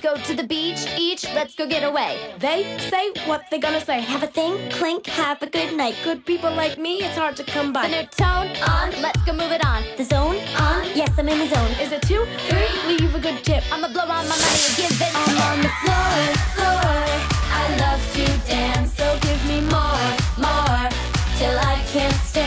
go to the beach, each, let's go get away. They say what they gonna say. Have a thing, clink, have a good night. Good people like me, it's hard to come by. The new tone on, let's go move it on. The zone on, yes, I'm in the zone. Is it two, three? Leave a good tip. I'ma blow on my money and give it I'm on the floor, floor. I love to dance, so give me more, more, till I can't stand.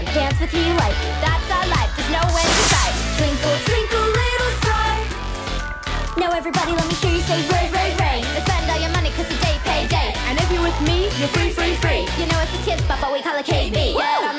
You. Dance with who you like. That's our life. There's no end in sight. Twinkle, twinkle, little star. Now everybody, let me hear you say Ray, ray, ray. Let's spend all your money 'cause it's day, payday. And if you're with me, you're free, free, free. You know it's the kids, but we call it KB. Yeah.